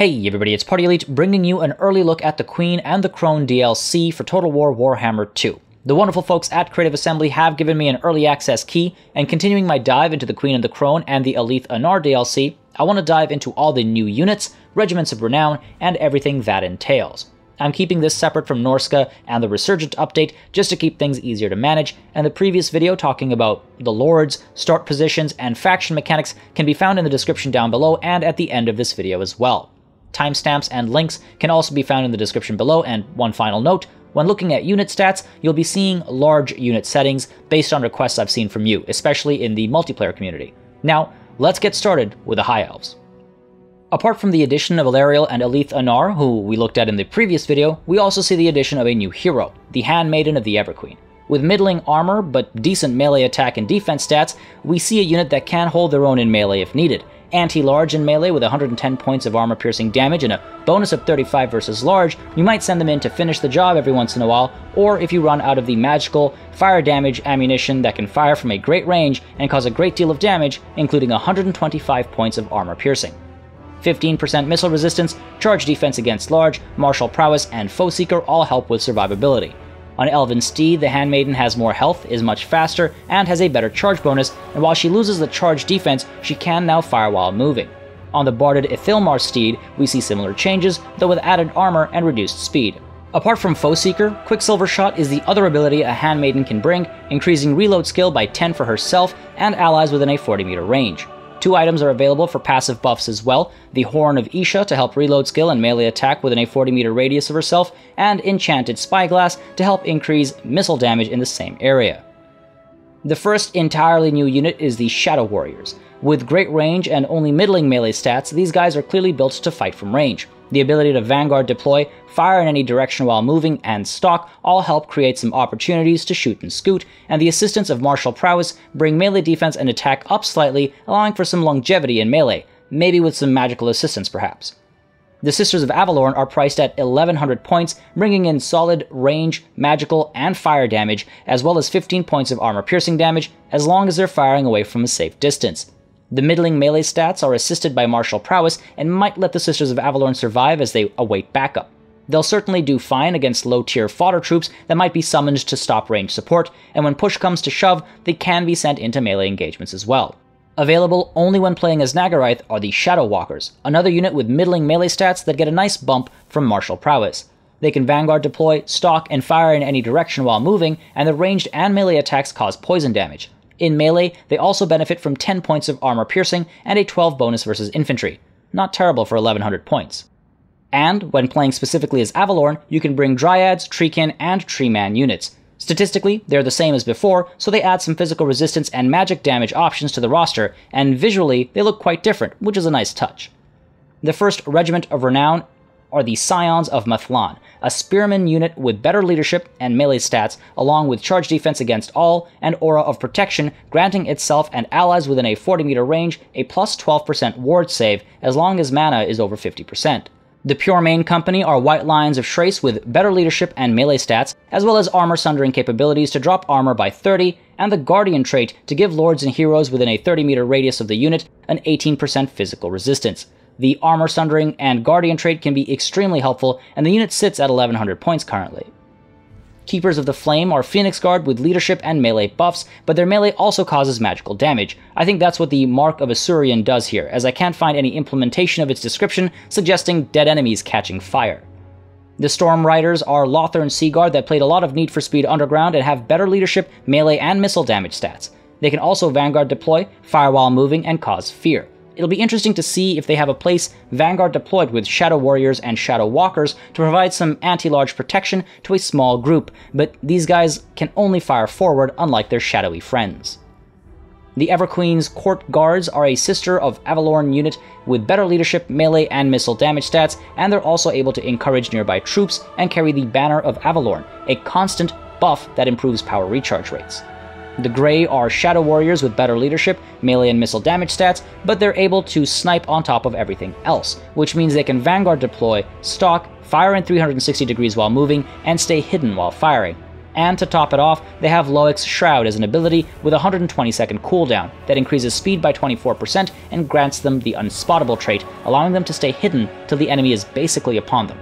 Hey everybody, it's Party Elite bringing you an early look at the Queen and the Crone DLC for Total War Warhammer 2. The wonderful folks at Creative Assembly have given me an early access key, and continuing my dive into the Queen and the Crone and the Alith Anar DLC, I want to dive into all the new units, regiments of renown, and everything that entails. I'm keeping this separate from Norsca and the Resurgent update just to keep things easier to manage, and the previous video talking about the Lords, start positions, and faction mechanics can be found in the description down below and at the end of this video as well. Timestamps and links can also be found in the description below, and one final note, when looking at unit stats, you'll be seeing large unit settings based on requests I've seen from you, especially in the multiplayer community. Now, let's get started with the High Elves. Apart from the addition of Alarielle and Alith Anar, who we looked at in the previous video, we also see the addition of a new hero, the Handmaiden of the Everqueen. With middling armor but decent melee attack and defense stats, we see a unit that can hold their own in melee if needed, anti-large in melee with 110 points of armor-piercing damage and a bonus of 35 versus large, you might send them in to finish the job every once in a while, or if you run out of the magical fire damage ammunition that can fire from a great range and cause a great deal of damage, including 125 points of armor piercing. 15% missile resistance, charge defense against large, martial prowess, and foe seeker all help with survivability. On Elven Steed, the Handmaiden has more health, is much faster, and has a better charge bonus, and while she loses the charge defense, she can now fire while moving. On the Barded Ithilmar Steed, we see similar changes, though with added armor and reduced speed. Apart from Foe Seeker, Quicksilver Shot is the other ability a Handmaiden can bring, increasing reload skill by 10 for herself and allies within a 40 meter range. Two items are available for passive buffs as well the Horn of Isha to help reload skill and melee attack within a 40 meter radius of herself, and Enchanted Spyglass to help increase missile damage in the same area. The first entirely new unit is the Shadow Warriors. With great range and only middling melee stats, these guys are clearly built to fight from range. The ability to Vanguard deploy, fire in any direction while moving, and stalk all help create some opportunities to shoot and scoot, and the assistance of martial prowess bring melee defense and attack up slightly, allowing for some longevity in melee, maybe with some magical assistance perhaps. The Sisters of Avelorn are priced at 1100 points, bringing in solid range, magical, and fire damage, as well as 15 points of armor piercing damage, as long as they're firing away from a safe distance. The middling melee stats are assisted by martial prowess and might let the Sisters of Avelorn survive as they await backup. They'll certainly do fine against low tier fodder troops that might be summoned to stop range support, and when push comes to shove, they can be sent into melee engagements as well. Available only when playing as Nagarythe are the Shadow Walkers, another unit with middling melee stats that get a nice bump from martial prowess. They can Vanguard deploy, stalk, and fire in any direction while moving, and the ranged and melee attacks cause poison damage. In melee, they also benefit from 10 points of armor piercing and a 12 bonus versus infantry. Not terrible for 1100 points. And, when playing specifically as Avelorn, you can bring Dryads, Treekin, and Treeman units. Statistically, they're the same as before, so they add some physical resistance and magic damage options to the roster, and visually, they look quite different, which is a nice touch. The first Regiment of Renown are the Scions of Mathlann, a spearman unit with better leadership and melee stats, along with charge defense against all and aura of protection, granting itself and allies within a 40 meter range a plus 12% ward save as long as mana is over 50%. The Pure Main Company are white lions of Chrace with better leadership and melee stats, as well as armor sundering capabilities to drop armor by 30, and the Guardian trait to give lords and heroes within a 30 meter radius of the unit an 18% physical resistance. The Armor Sundering and Guardian trait can be extremely helpful, and the unit sits at 1100 points currently. Keepers of the Flame are Phoenix Guard with leadership and melee buffs, but their melee also causes magical damage. I think that's what the Mark of Asuryan does here, as I can't find any implementation of its description suggesting dead enemies catching fire. The Storm Riders are Lothern Sea Guard that played a lot of Need for Speed Underground and have better leadership, melee, and missile damage stats. They can also Vanguard deploy, fire while moving, and cause fear. It'll be interesting to see if they have a place Vanguard deployed with Shadow Warriors and Shadow Walkers to provide some anti-large protection to a small group, but these guys can only fire forward unlike their shadowy friends. The Everqueen's Court Guards are a Sister of Avelorn unit with better leadership, melee, and missile damage stats, and they're also able to encourage nearby troops and carry the Banner of Avelorn, a constant buff that improves power recharge rates. The Grey are Shadow Warriors with better leadership, melee and missile damage stats, but they're able to snipe on top of everything else, which means they can Vanguard deploy, stalk, fire in 360 degrees while moving, and stay hidden while firing. And to top it off, they have Loec's Shroud as an ability with a 120 second cooldown that increases speed by 24% and grants them the Unspottable trait, allowing them to stay hidden till the enemy is basically upon them.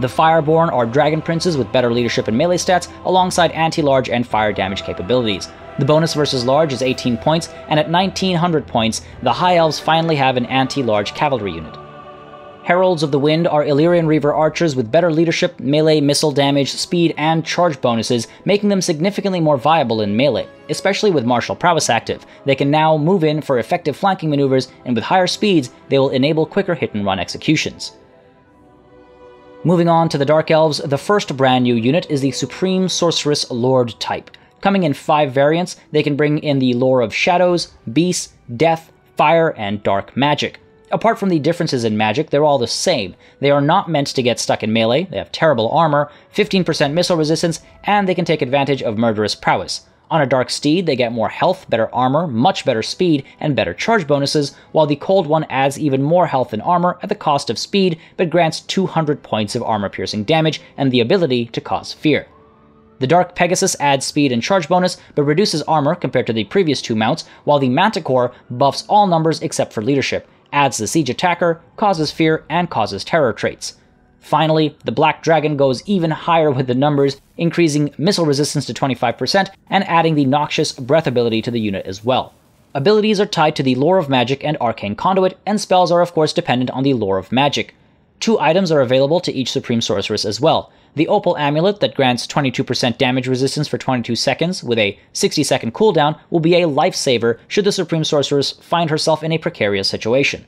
The Fireborn are Dragon Princes with better leadership and melee stats, alongside anti-large and fire damage capabilities. The bonus versus large is 18 points, and at 1900 points, the High Elves finally have an anti-large cavalry unit. Heralds of the Wind are Ellyrian Reaver archers with better leadership, melee, missile damage, speed, and charge bonuses, making them significantly more viable in melee, especially with martial prowess active. They can now move in for effective flanking maneuvers, and with higher speeds, they will enable quicker hit and run executions. Moving on to the Dark Elves, the first brand new unit is the Supreme Sorceress Lord type. Coming in five variants, they can bring in the lore of shadows, beasts, death, fire, and dark magic. Apart from the differences in magic, they're all the same. They are not meant to get stuck in melee, they have terrible armor, 15% missile resistance, and they can take advantage of murderous prowess. On a Dark Steed, they get more health, better armor, much better speed, and better charge bonuses, while the Cold one adds even more health and armor at the cost of speed, but grants 200 points of armor piercing damage and the ability to cause fear. The Dark Pegasus adds speed and charge bonus, but reduces armor compared to the previous two mounts, while the Manticore buffs all numbers except for leadership, adds the Siege Attacker, causes fear, and causes terror traits. Finally, the Black Dragon goes even higher with the numbers, increasing missile resistance to 25% and adding the Noxious Breath ability to the unit as well. Abilities are tied to the Lore of Magic and Arcane Conduit, and spells are of course dependent on the Lore of Magic. Two items are available to each Supreme Sorceress as well. The Opal Amulet that grants 22% damage resistance for 22 seconds with a 60 second cooldown will be a lifesaver should the Supreme Sorceress find herself in a precarious situation.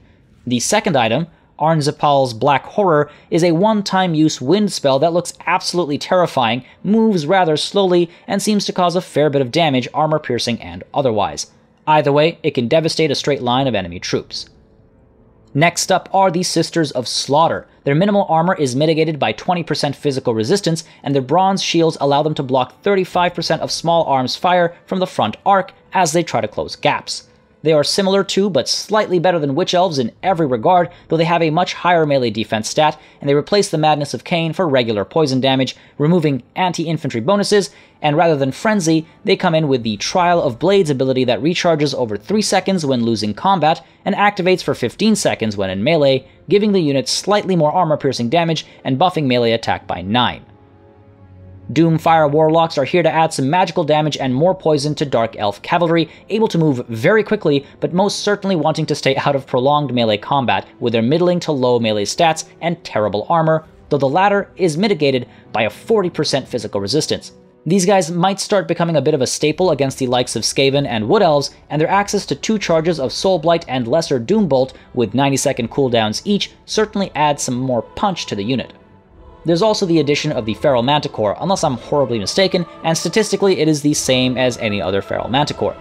The second item, Arnzipal's Black Horror is a one time use wind spell that looks absolutely terrifying, moves rather slowly, and seems to cause a fair bit of damage, armor piercing and otherwise. Either way, it can devastate a straight line of enemy troops. Next up are the Sisters of Slaughter. Their minimal armor is mitigated by 20% physical resistance, and their bronze shields allow them to block 35% of small arms fire from the front arc as they try to close gaps. They are similar to, but slightly better than Witch Elves in every regard, though they have a much higher melee defense stat, and they replace the Madness of Khaine for regular poison damage, removing anti infantry bonuses, and rather than Frenzy, they come in with the Trial of Blades ability that recharges over 3 seconds when losing combat, and activates for 15 seconds when in melee, giving the unit slightly more armor piercing damage and buffing melee attack by 9. Doomfire Warlocks are here to add some magical damage and more poison to Dark Elf Cavalry, able to move very quickly, but most certainly wanting to stay out of prolonged melee combat with their middling to low melee stats and terrible armor, though the latter is mitigated by a 40% physical resistance. These guys might start becoming a bit of a staple against the likes of Skaven and Wood Elves, and their access to two charges of Soul Blight and Lesser Doombolt with 90 second cooldowns each certainly adds some more punch to the unit. There's also the addition of the Feral Manticore, unless I'm horribly mistaken, and statistically it is the same as any other Feral Manticore.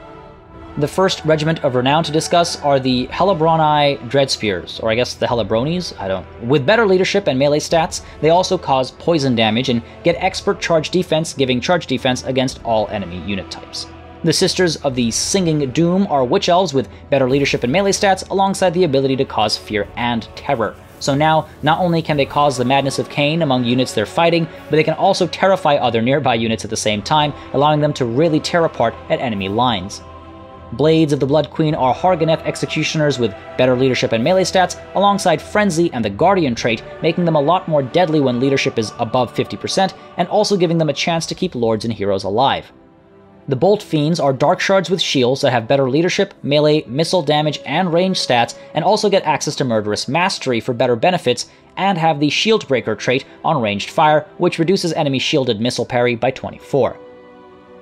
The first regiment of renown to discuss are the Helebroni Dreadspears, or I guess the Helebronis, I don't. With better leadership and melee stats, they also cause poison damage and get expert charge defense, giving charge defense against all enemy unit types. The Sisters of the Singing Doom are witch elves with better leadership and melee stats, alongside the ability to cause fear and terror. So now, not only can they cause the madness of Khaine among units they're fighting, but they can also terrify other nearby units at the same time, allowing them to really tear apart at enemy lines. Blades of the Blood Queen are Har Ganeth executioners with better leadership and melee stats, alongside Frenzy and the Guardian trait, making them a lot more deadly when leadership is above 50%, and also giving them a chance to keep lords and heroes alive. The Bolt Fiends are Dark Shards with shields that have better leadership, melee, missile damage, and range stats, and also get access to Murderous Mastery for better benefits, and have the Shield Breaker trait on ranged fire, which reduces enemy shielded missile parry by 24.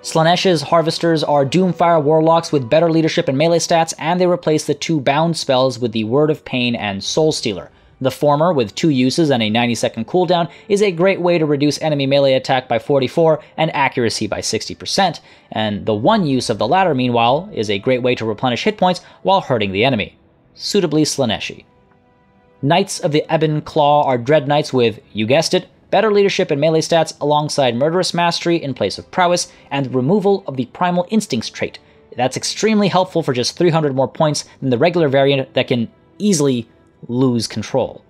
Slaanesh's Harvesters are Doomfire Warlocks with better leadership and melee stats, and they replace the two bound spells with the Word of Pain and Soul Stealer. The former, with two uses and a 90 second cooldown, is a great way to reduce enemy melee attack by 44 and accuracy by 60%, and the one use of the latter, meanwhile, is a great way to replenish hit points while hurting the enemy. Suitably Slaaneshi. Knights of the Ebon Claw are Dread Knights with, you guessed it, better leadership and melee stats alongside Murderous Mastery in place of Prowess, and removal of the Primal Instincts trait. That's extremely helpful for just 300 more points than the regular variant that can easily lose control.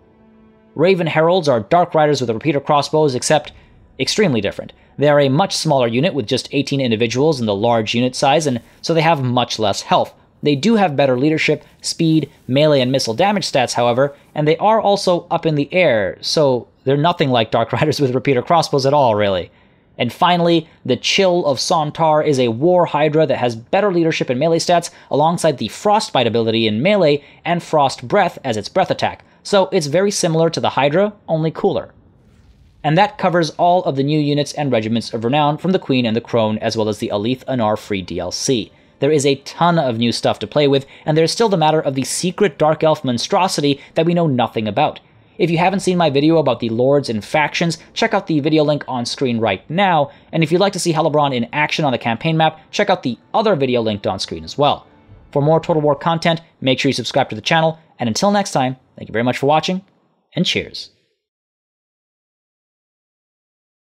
Raven Heralds are Dark Riders with repeater crossbows, except extremely different. They are a much smaller unit with just 18 individuals in the large unit size, and so they have much less health. They do have better leadership, speed, melee, and missile damage stats, however, and they are also up in the air, so they're nothing like Dark Riders with repeater crossbows at all, really. And finally, the Chill of Sontar is a War Hydra that has better leadership and melee stats, alongside the Frostbite ability in melee and Frost Breath as its breath attack. So it's very similar to the Hydra, only cooler. And that covers all of the new units and regiments of renown from the Queen and the Crone, as well as the Alith Anar free DLC. There is a ton of new stuff to play with, and there's still the matter of the secret Dark Elf monstrosity that we know nothing about. If you haven't seen my video about the lords and factions, check out the video link on screen right now, and if you'd like to see Hellebron in action on the campaign map, check out the other video linked on screen as well. For more Total War content, make sure you subscribe to the channel, and until next time, thank you very much for watching, and cheers.